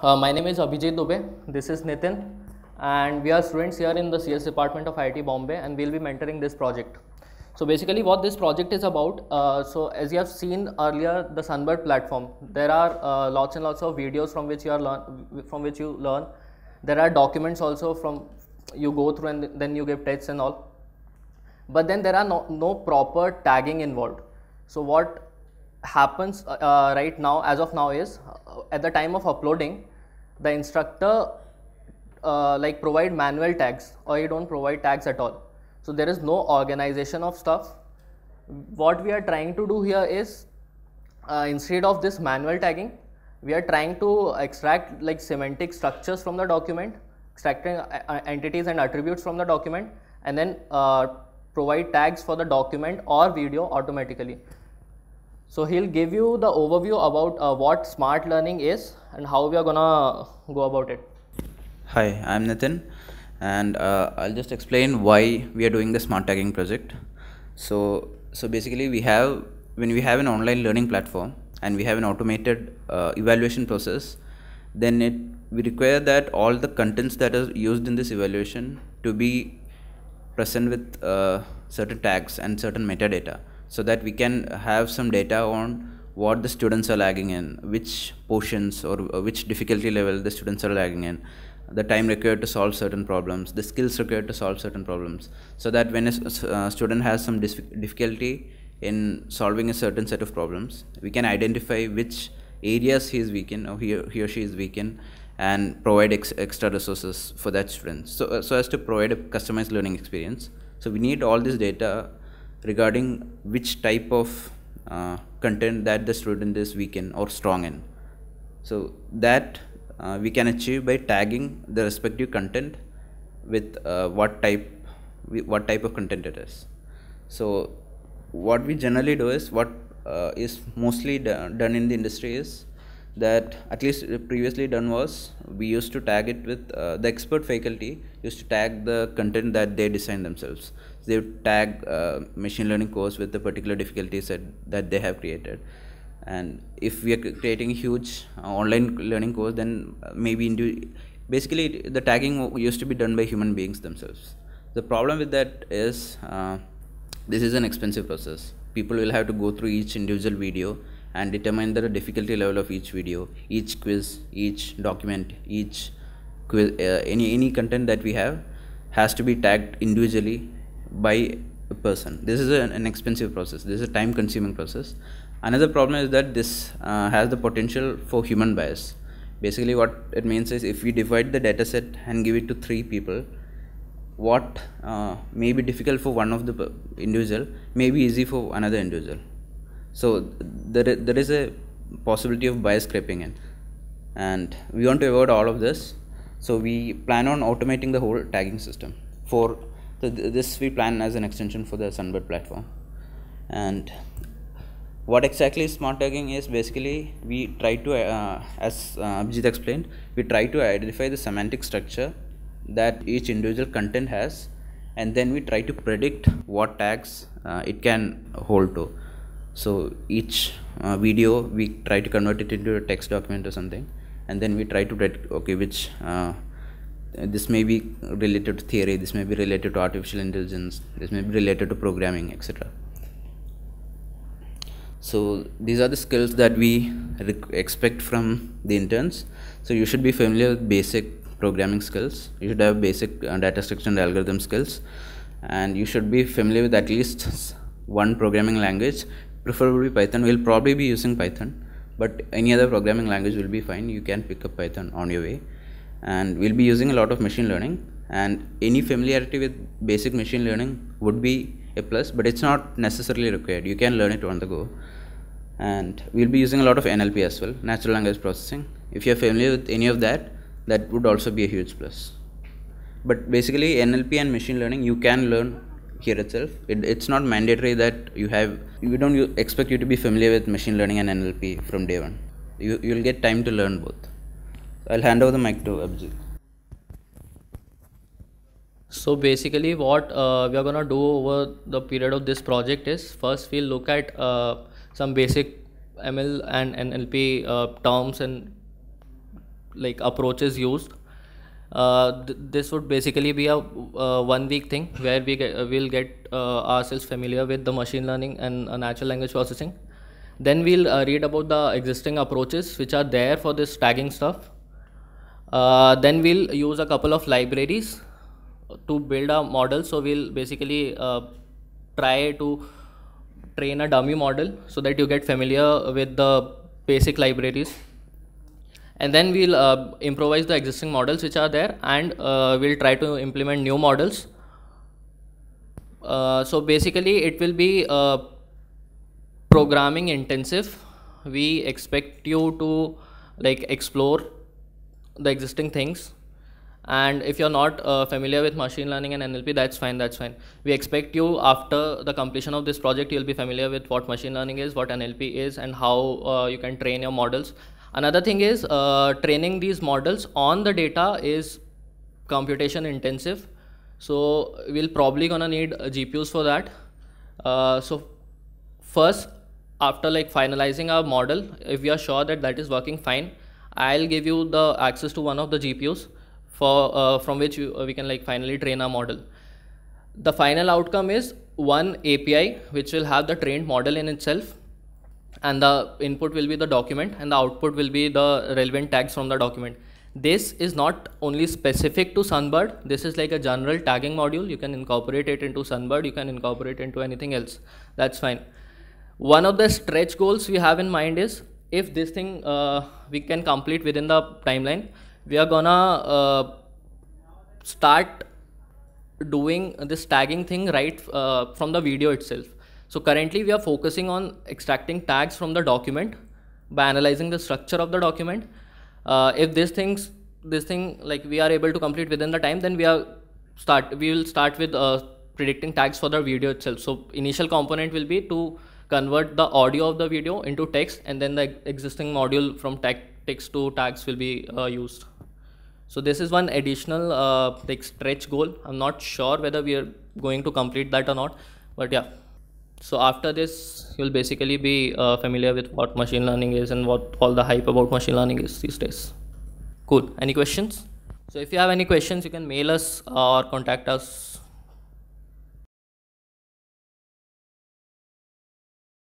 Uh, my name is Abhijeet Dubey. This is Nithin, and we are students here in the CS department of IIT Bombay, and we'll be mentoring this project. So basically, what this project is about. Uh, so as you have seen earlier, the Sunbird platform. There are uh, lots and lots of videos from which you are learn from which you learn. There are documents also from you go through, and then you give tests and all. But then there are no, no proper tagging involved. So what happens uh, right now as of now is uh, at the time of uploading the instructor uh, like provide manual tags or you don't provide tags at all. So there is no organization of stuff. What we are trying to do here is uh, instead of this manual tagging we are trying to extract like semantic structures from the document extracting uh, entities and attributes from the document and then provide tags for the document or video automatically so he'll give you the overview about uh, what smart learning is and how we are gonna go about it. Hi, I'm Nithin and uh, I'll just explain why we are doing the smart tagging project. So, so basically we have, when we have an online learning platform and we have an automated uh, evaluation process, then it, we require that all the contents that are used in this evaluation to be present with uh, certain tags and certain metadata so that we can have some data on what the students are lagging in, which portions or which difficulty level the students are lagging in, the time required to solve certain problems, the skills required to solve certain problems, so that when a uh, student has some difficulty in solving a certain set of problems, we can identify which areas he is weak in or he, he or she is weak in and provide ex extra resources for that student. So, uh, so as to provide a customized learning experience. So we need all this data regarding which type of uh, content that the student is weak in or strong in. So that uh, we can achieve by tagging the respective content with uh, what type what type of content it is. So what we generally do is what uh, is mostly done in the industry is that at least previously done was we used to tag it with uh, the expert faculty used to tag the content that they design themselves. They would tag uh, machine learning course with the particular difficulty set that they have created. And if we are creating huge uh, online learning course then uh, maybe into basically the tagging used to be done by human beings themselves. The problem with that is uh, this is an expensive process. People will have to go through each individual video and determine the difficulty level of each video each quiz each document each quiz uh, any any content that we have has to be tagged individually by a person. This is an, an expensive process. This is a time consuming process. Another problem is that this uh, has the potential for human bias. Basically what it means is if we divide the data set and give it to three people what uh, may be difficult for one of the individual may be easy for another individual so there, there is a possibility of bias creeping in and we want to avoid all of this so we plan on automating the whole tagging system for so th this we plan as an extension for the Sunbird platform. And what exactly is smart tagging is basically we try to, uh, as uh, Abhijeet explained, we try to identify the semantic structure that each individual content has and then we try to predict what tags uh, it can hold to. So each uh, video we try to convert it into a text document or something. And then we try to predict okay which uh, this may be related to theory this may be related to artificial intelligence this may be related to programming etc so these are the skills that we expect from the interns. So you should be familiar with basic programming skills. You should have basic uh, data structure and algorithm skills. And you should be familiar with at least one programming language preferably python. We'll probably be using python but any other programming language will be fine. You can pick up python on your way. And we'll be using a lot of machine learning. And any familiarity with basic machine learning would be a plus but it's not necessarily required. You can learn it on the go. And we'll be using a lot of NLP as well natural language processing. If you're familiar with any of that that would also be a huge plus. But basically NLP and machine learning you can learn here itself. It, it's not mandatory that you have we don't expect you to be familiar with machine learning and NLP from day one. You, you'll get time to learn both. I'll hand over the mic to Abhijeet. So basically what uh, we are gonna do over the period of this project is first we'll look at uh, some basic ML and NLP uh, terms and like approaches used uh, th- this would basically be a uh, one week thing where we get, uh, will get uh, ourselves familiar with the machine learning and uh, natural language processing. Then we'll read about the existing approaches which are there for this tagging stuff. Then we'll use a couple of libraries to build a model. So we'll basically try to train a dummy model so that you get familiar with the basic libraries and then we'll uh, improvise the existing models which are there and uh, we'll try to implement new models. Uh, so basically it will be uh, programming intensive. We expect you to like explore the existing things. And if you're not uh, familiar with machine learning and nlp that's fine that's fine. We expect you after the completion of this project you'll be familiar with what machine learning is what nlp is and how uh, you can train your models another thing is uh, training these models on the data is computation intensive. So we'll probably gonna need uh, gpus for that. Uh, so first after like finalizing our model if we are sure that that is working fine. I'll give you the access to one of the gpus for uh, from which uh, we can like finally train our model. The final outcome is one api which will have the trained model in itself and the input will be the document and the output will be the relevant tags from the document. This is not only specific to sunbird this is like a general tagging module. You can incorporate it into sunbird you can incorporate it into anything else. That's fine. One of the stretch goals we have in mind is if this thing uh, we can complete within the timeline we are gonna uh, start doing this tagging thing right uh, from the video itself so currently we are focusing on extracting tags from the document by analyzing the structure of the document. Uh, if these things this thing like we are able to complete within the time then we are start we will start with uh, predicting tags for the video itself. So initial component will be to convert the audio of the video into text and then the existing module from tag, text to tags will be uh, used. So this is one additional uh, like stretch goal. I'm not sure whether we are going to complete that or not but yeah so after this you'll basically be uh, familiar with what machine learning is and what all the hype about machine learning is these days. Cool. Any questions? So if you have any questions you can mail us or contact us